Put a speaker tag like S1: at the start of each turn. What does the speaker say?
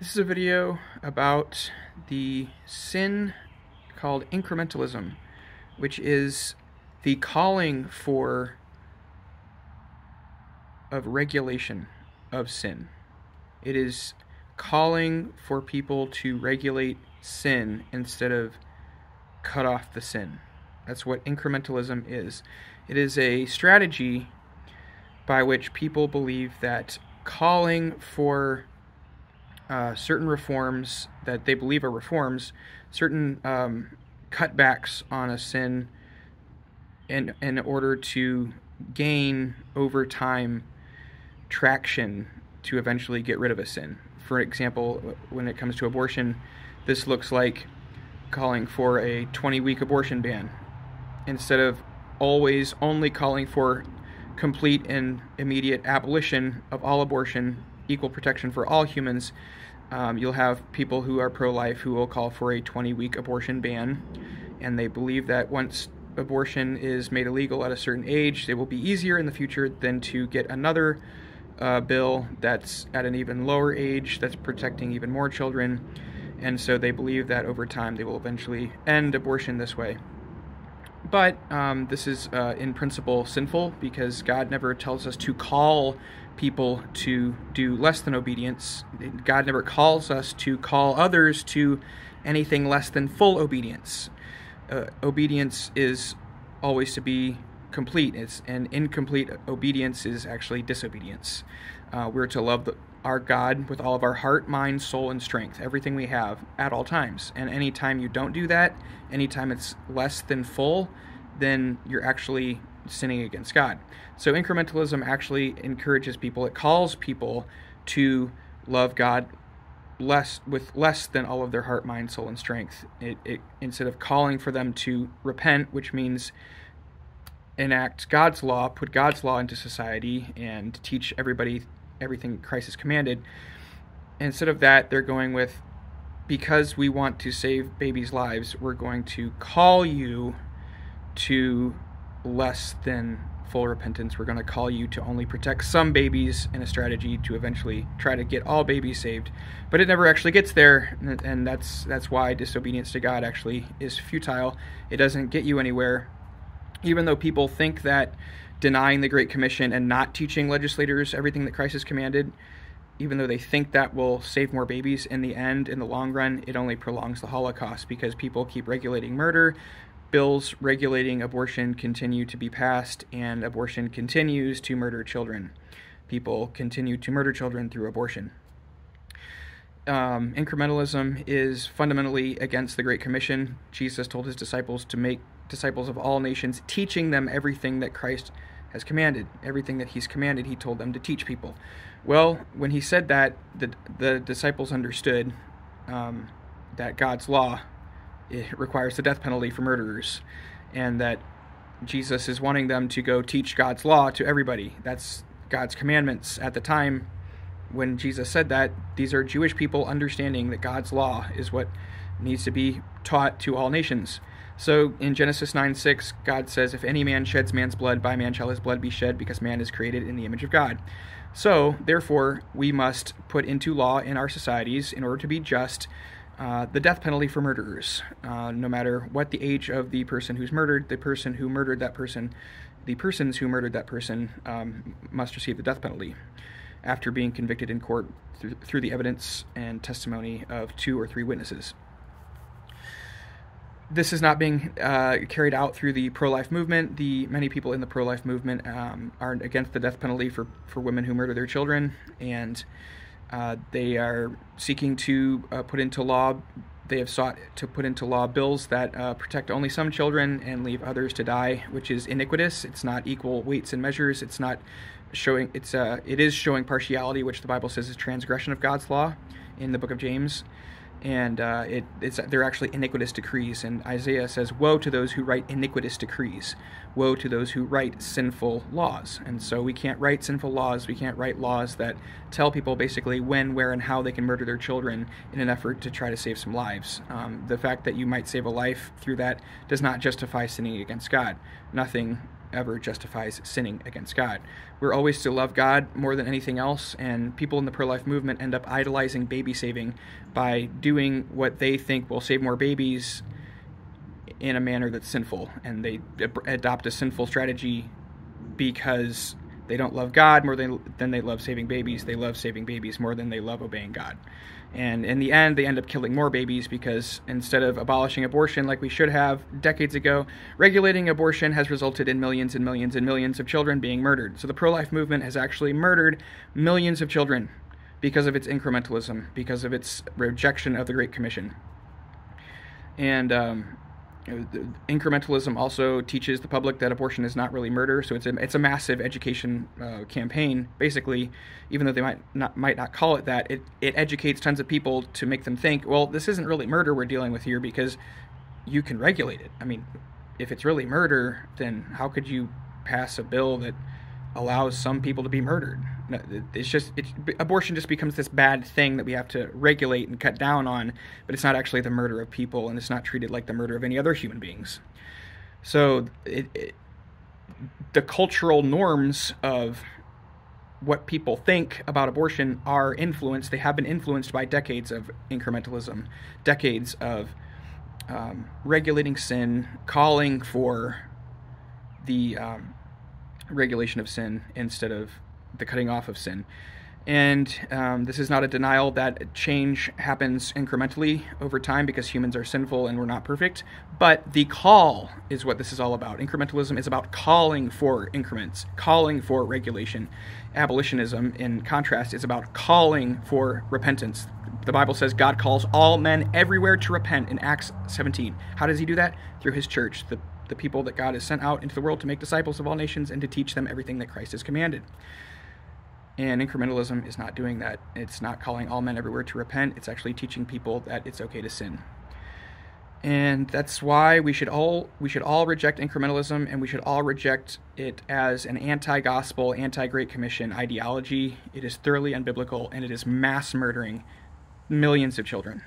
S1: This is a video about the sin called incrementalism, which is the calling for of regulation of sin. It is calling for people to regulate sin instead of cut off the sin. That's what incrementalism is. It is a strategy by which people believe that calling for uh, certain reforms that they believe are reforms, certain um, cutbacks on a sin in, in order to gain over time traction to eventually get rid of a sin. For example, when it comes to abortion, this looks like calling for a 20 week abortion ban instead of always only calling for complete and immediate abolition of all abortion, equal protection for all humans. Um, you'll have people who are pro life who will call for a 20 week abortion ban, and they believe that once abortion is made illegal at a certain age, it will be easier in the future than to get another uh, bill that's at an even lower age that's protecting even more children. And so they believe that over time they will eventually end abortion this way. But um, this is uh, in principle sinful because God never tells us to call people to do less than obedience. God never calls us to call others to anything less than full obedience. Uh, obedience is always to be complete. It's and incomplete obedience is actually disobedience. Uh, we're to love the, our God with all of our heart, mind, soul, and strength, everything we have at all times. And anytime you don't do that, anytime it's less than full, then you're actually sinning against God. So incrementalism actually encourages people, it calls people to love God less with less than all of their heart, mind, soul, and strength. It, it instead of calling for them to repent, which means enact God's law, put God's law into society, and teach everybody everything Christ has commanded. Instead of that, they're going with because we want to save babies' lives, we're going to call you to less than full repentance. We're going to call you to only protect some babies in a strategy to eventually try to get all babies saved. But it never actually gets there, and that's that's why disobedience to God actually is futile. It doesn't get you anywhere. Even though people think that denying the Great Commission and not teaching legislators everything that Christ has commanded, even though they think that will save more babies, in the end, in the long run, it only prolongs the Holocaust because people keep regulating murder. Bills regulating abortion continue to be passed, and abortion continues to murder children. People continue to murder children through abortion. Um, incrementalism is fundamentally against the Great Commission. Jesus told his disciples to make disciples of all nations, teaching them everything that Christ has commanded. Everything that he's commanded, he told them to teach people. Well, when he said that, the, the disciples understood um, that God's law requires the death penalty for murderers, and that Jesus is wanting them to go teach God's law to everybody. That's God's commandments. At the time when Jesus said that, these are Jewish people understanding that God's law is what needs to be taught to all nations. So in Genesis 9 6, God says, If any man sheds man's blood, by man shall his blood be shed, because man is created in the image of God. So, therefore, we must put into law in our societies, in order to be just, uh, the death penalty for murderers. Uh, no matter what the age of the person who's murdered, the person who murdered that person, the persons who murdered that person um, must receive the death penalty after being convicted in court through, through the evidence and testimony of two or three witnesses this is not being uh, carried out through the pro-life movement. The many people in the pro-life movement um, are against the death penalty for, for women who murder their children, and uh, they are seeking to uh, put into law. They have sought to put into law bills that uh, protect only some children and leave others to die, which is iniquitous. It's not equal weights and measures. It's not showing. It's it is showing partiality, which the Bible says is transgression of God's law in the book of James and uh, it, it's they're actually iniquitous decrees. And Isaiah says, "Woe to those who write iniquitous decrees! Woe to those who write sinful laws!" And so we can't write sinful laws. We can't write laws that tell people basically when, where, and how they can murder their children in an effort to try to save some lives. Um, the fact that you might save a life through that does not justify sinning against God. Nothing ever justifies sinning against God. We're always to love God more than anything else, and people in the pro life movement end up idolizing baby saving by doing what they think will save more babies in a manner that's sinful, and they adopt a sinful strategy because they don't love God more than, than they love saving babies. They love saving babies more than they love obeying God. And in the end, they end up killing more babies because instead of abolishing abortion like we should have decades ago, regulating abortion has resulted in millions and millions and millions of children being murdered. So the pro life movement has actually murdered millions of children because of its incrementalism, because of its rejection of the Great Commission. And um, incrementalism also teaches the public that abortion is not really murder. So it's a it's a massive education uh, campaign. Basically, even though they might not might not call it that, it it educates tons of people to make them think, well, this isn't really murder we're dealing with here because you can regulate it. I mean, if it's really murder, then how could you pass a bill that allows some people to be murdered? It's just it's, abortion just becomes this bad thing that we have to regulate and cut down on, but it's not actually the murder of people, and it's not treated like the murder of any other human beings. So it, it, the cultural norms of what people think about abortion are influenced. They have been influenced by decades of incrementalism, decades of um, regulating sin, calling for the um, regulation of sin instead of the cutting off of sin. And um, this is not a denial that change happens incrementally over time because humans are sinful and we're not perfect. But the call is what this is all about. Incrementalism is about calling for increments, calling for regulation. Abolitionism, in contrast, is about calling for repentance. The Bible says God calls all men everywhere to repent in Acts 17. How does he do that? Through his church, the, the people that God has sent out into the world to make disciples of all nations and to teach them everything that Christ has commanded. And incrementalism is not doing that. It's not calling all men everywhere to repent. It's actually teaching people that it's okay to sin. And that's why we should all we should all reject incrementalism and we should all reject it as an anti-gospel, anti-great commission ideology. It is thoroughly unbiblical and it is mass murdering millions of children.